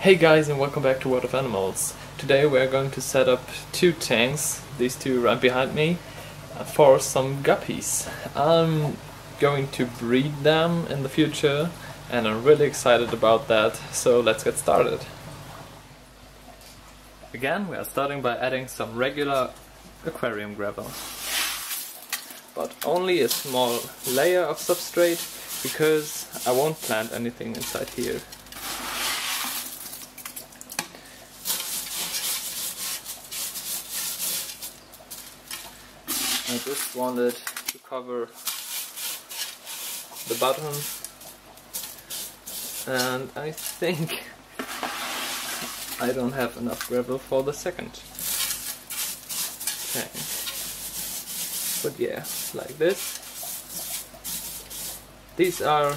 Hey guys and welcome back to World of Animals. Today we are going to set up two tanks, these two right behind me, uh, for some guppies. I'm going to breed them in the future and I'm really excited about that, so let's get started. Again, we are starting by adding some regular aquarium gravel. But only a small layer of substrate because I won't plant anything inside here. I just wanted to cover the bottom and I think I don't have enough gravel for the second tank. But yeah, like this. These are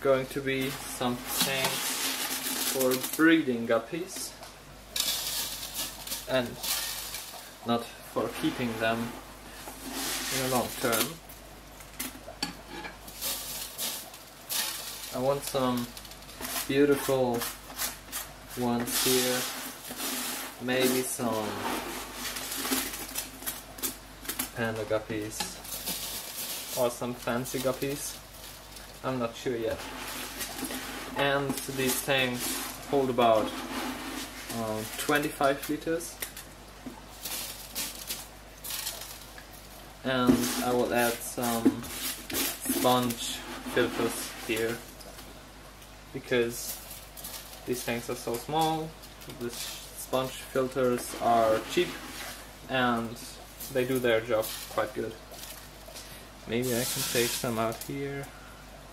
going to be some tanks for breeding guppies and not for keeping them in the long term. I want some beautiful ones here, maybe some panda guppies or some fancy guppies. I'm not sure yet. And these tanks hold about um, 25 liters. And I will add some sponge filters here because these tanks are so small. The sponge filters are cheap and they do their job quite good. Maybe I can take some out here,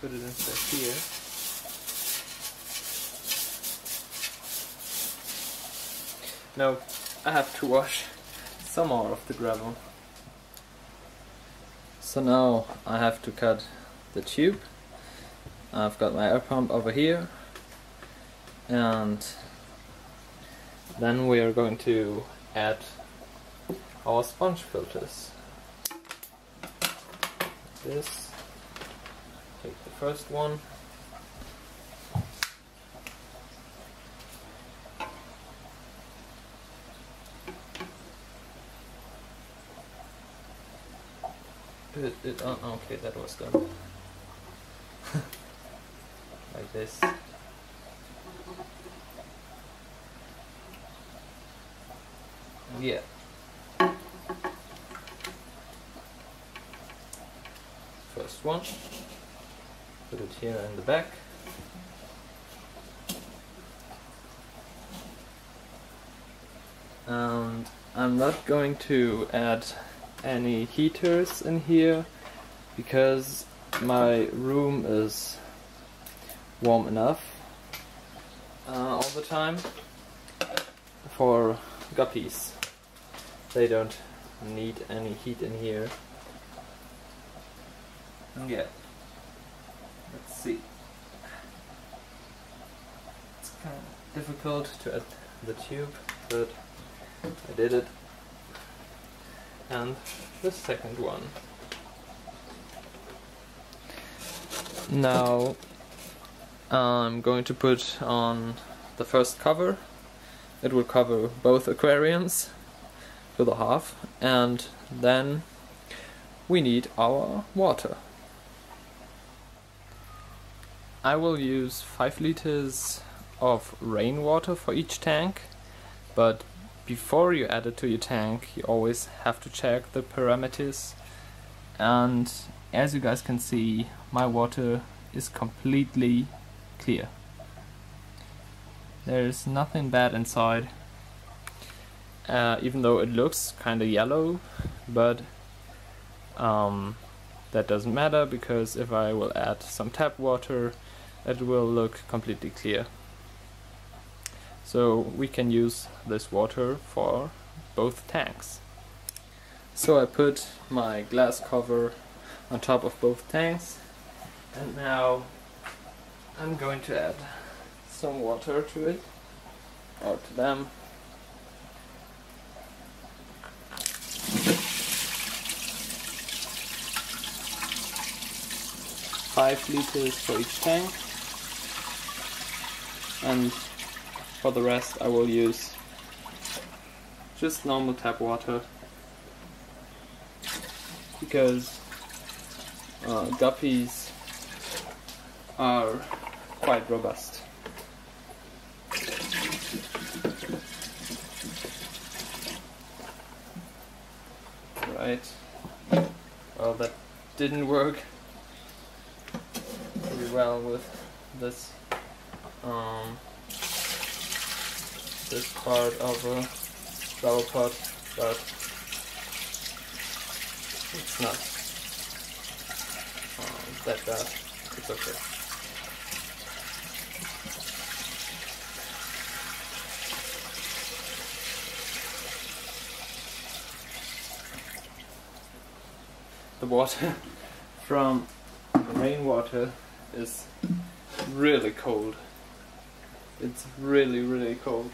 put it inside here. No, I have to wash some more of the gravel. So now I have to cut the tube. I've got my air pump over here and then we are going to add our sponge filters. This, take the first one. It, it, uh, oh, okay, that was done. like this. Yeah. First one. Put it here in the back. And I'm not going to add any heaters in here because my room is warm enough uh, all the time for guppies. They don't need any heat in here. Yeah. Let's see. It's kind of difficult to add the tube, but I did it. And the second one. Now I'm going to put on the first cover. It will cover both aquariums to the half and then we need our water. I will use 5 liters of rainwater for each tank, but before you add it to your tank you always have to check the parameters and as you guys can see my water is completely clear. There's nothing bad inside uh, even though it looks kinda yellow but um, that doesn't matter because if I will add some tap water it will look completely clear. So we can use this water for both tanks. So I put my glass cover on top of both tanks and now I'm going to add some water to it or to them five liters for each tank and for the rest I will use just normal tap water because uh, guppies are quite robust. Right. Well, that didn't work pretty well with this um, this part of a flower pot, but it's not um, that bad. It's okay. The water from the rainwater is really cold. It's really, really cold.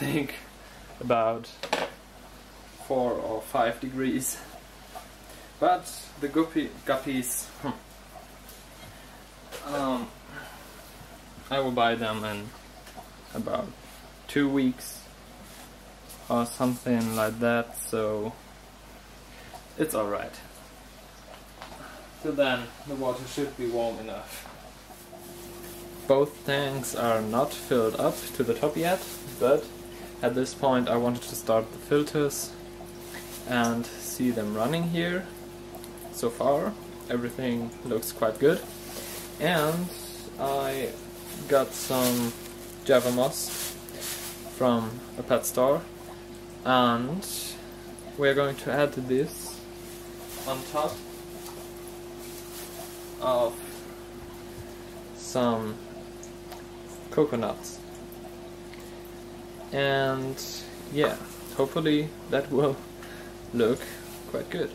Think about four or five degrees. But the guppy, guppies, hmm, um, I will buy them in about two weeks or something like that, so it's alright. Till then, the water should be warm enough. Both tanks are not filled up to the top yet, but at this point I wanted to start the filters and see them running here. So far, everything looks quite good. And I got some Java moss from a pet store and we're going to add this on top of some coconuts and yeah hopefully that will look quite good.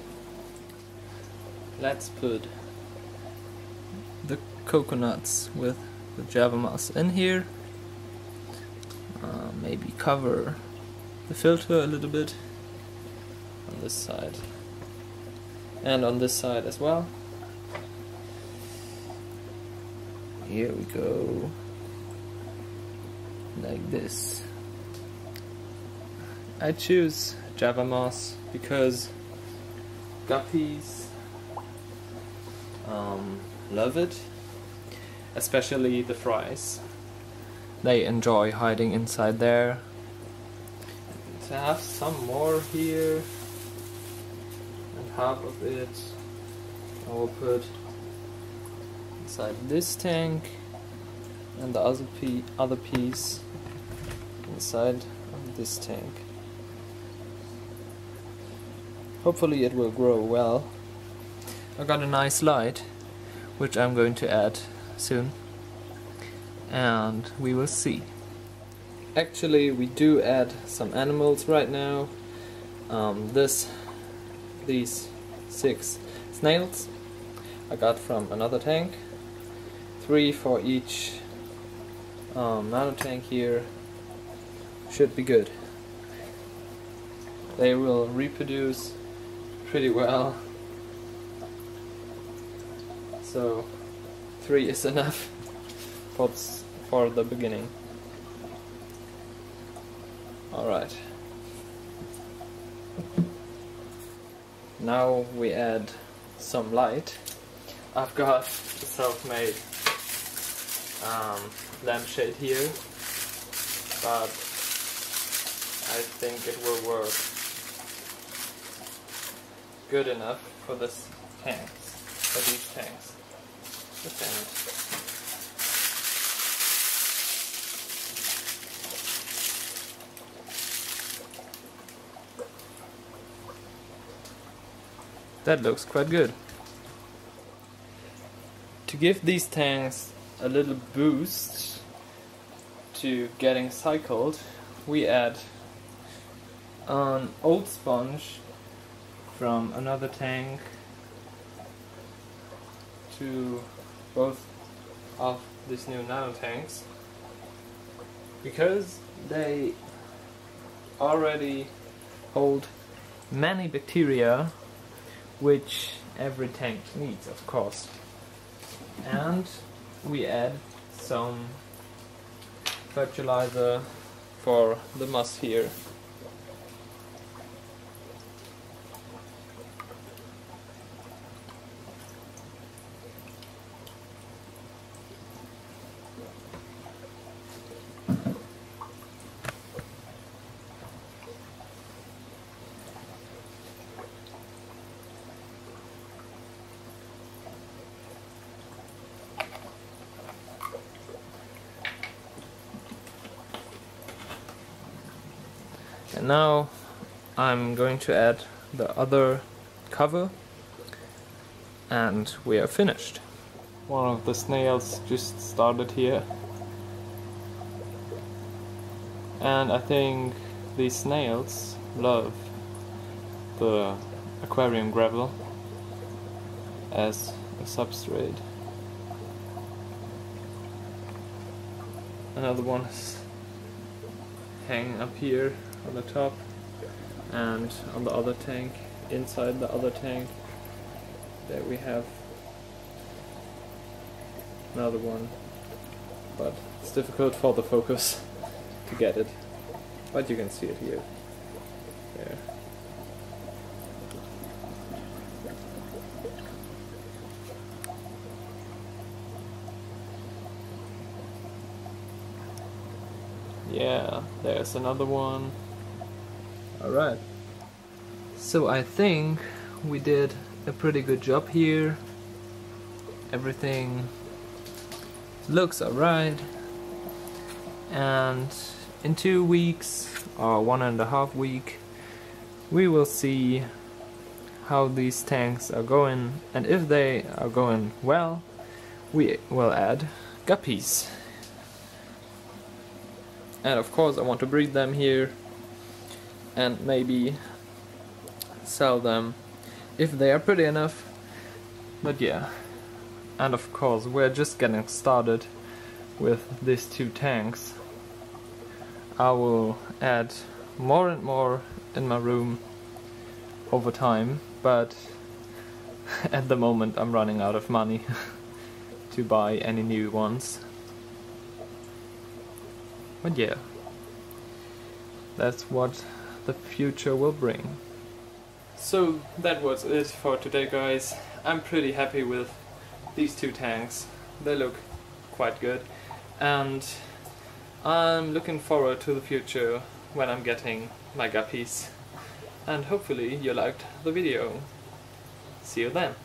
Let's put the coconuts with the java moss in here. Uh, maybe cover the filter a little bit on this side and on this side as well. Here we go. Like this I choose Java Moss because guppies um, love it especially the fries they enjoy hiding inside there to have some more here and half of it I will put inside this tank and the other, pe other piece inside this tank. Hopefully it will grow well. I got a nice light which I'm going to add soon and we will see. Actually we do add some animals right now. Um, this, these six snails I got from another tank three for each um, nano tank here should be good. They will reproduce pretty well. So three is enough for, for the beginning. Alright. Now we add some light. I've got the self-made um, lampshade here, but I think it will work good enough for this tanks, for these tanks. That looks quite good. To give these tanks a little boost to getting cycled, we add an old sponge from another tank to both of these new nano tanks because they already hold many bacteria which every tank needs of course and we add some fertilizer for the moss here. And now I'm going to add the other cover and we are finished. One of the snails just started here. And I think these snails love the aquarium gravel as a substrate. Another one is hanging up here on the top and on the other tank inside the other tank there we have another one. But it's difficult for the focus to get it. But you can see it here. There yeah there's another one Alright. So I think we did a pretty good job here. Everything looks alright. And in two weeks, or one and a half week, we will see how these tanks are going. And if they are going well, we will add guppies. And of course I want to breed them here and maybe sell them if they are pretty enough. But yeah, and of course we're just getting started with these two tanks. I will add more and more in my room over time, but at the moment I'm running out of money to buy any new ones. But yeah, that's what the future will bring. So that was it for today guys. I'm pretty happy with these two tanks. They look quite good and I'm looking forward to the future when I'm getting my guppies and hopefully you liked the video. See you then.